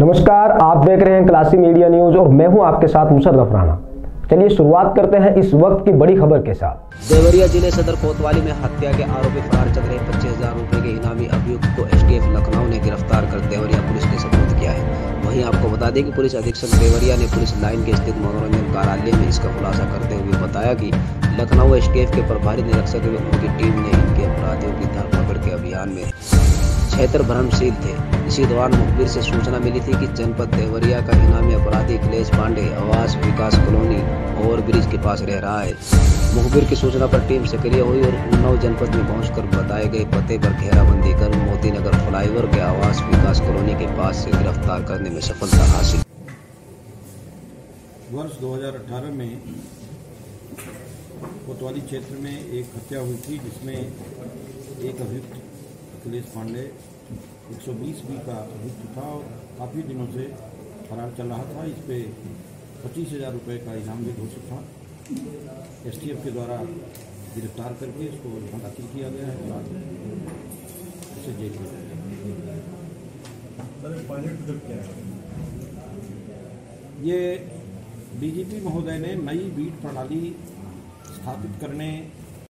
नमस्कार, आप देख रहे हैं क्लासी मीडिया न्यूज़ और मैं हूँ आपके साथ मुशर्रफ राणा। चलिए शुरुआत करते हैं इस वक्त की बड़ी खबर के साथ। देवरिया ज़िले सदर कोतवाली में हत्या के आरोपी फरार चल रहे पच्चीस हज़ार रूपए के इनामी अभियुक्त को एसटीएफ लखनऊ ने गिरफ़्तार कर देवरिया पुलिस ने सपोर्ट किया है। वहीं आपको बता दें कि पुलिस अधीक्षक देवरिया ने पुलिस लाइन के स्थित मनोरंजन कार्यालय में इसका खुलासा करते हुए बताया कि लखनऊ एसटीएफ के प्रभारी निरीक्षक उनकी टीम ने इनके अपराधियों की धरपकड़ के अभियान में क्षेत्र भ्रमशील थे। इसी दौरान मुखबिर से सूचना मिली थी कि जनपद देवरिया का इनामी अपराधी अखिलेश पांडे आवास विकास कॉलोनी ओवर ब्रिज के पास रह रहा है। मुखबिर की सूचना पर टीम सक्रिय हुई और उन्नाव जनपद में पहुंचकर बताए गए पते पर घेराबंदी कर मोती नगर फ्लाईओवर के आवास विकास कॉलोनी के पास से गिरफ़्तार करने में सफलता हासिल। वर्ष 2018 में कोतवाली क्षेत्र में एक हत्या हुई थी, जिसमें एक अभियुक्त अखिलेश पांडे 120 बी का अभियुक्त था और काफ़ी दिनों से फरार चल रहा था। इस पर पच्चीस हज़ार रुपये का इनाम भी घोषित था। एसटीएफ के द्वारा गिरफ़्तार करके इसको यहाँ दाखिल किया गया है। और इसे जेल गया ये डीजीपी महोदय ने नई बीट प्रणाली स्थापित करने